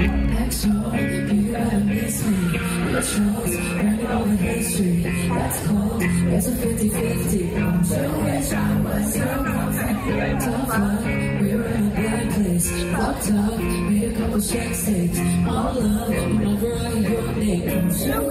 So you gotta miss me Your trust, running over history That's cold, it's a 50-50 I'm sure wish I was your girlfriend Tough luck, we were in a bad place Fucked up, made a couple sex tapes All love, whenever I hear your name I'm sure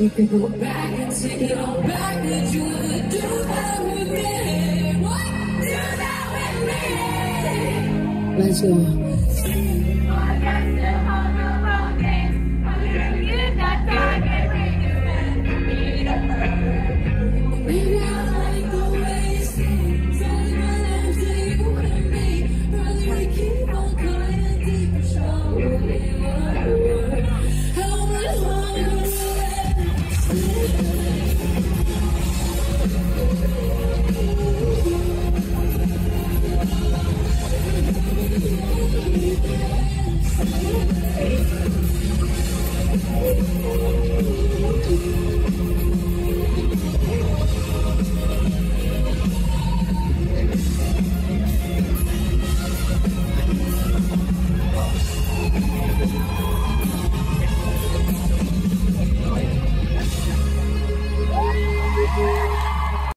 we could go back and take it all back, would you do that with me? What? Do that with me? Let's go. Thank you.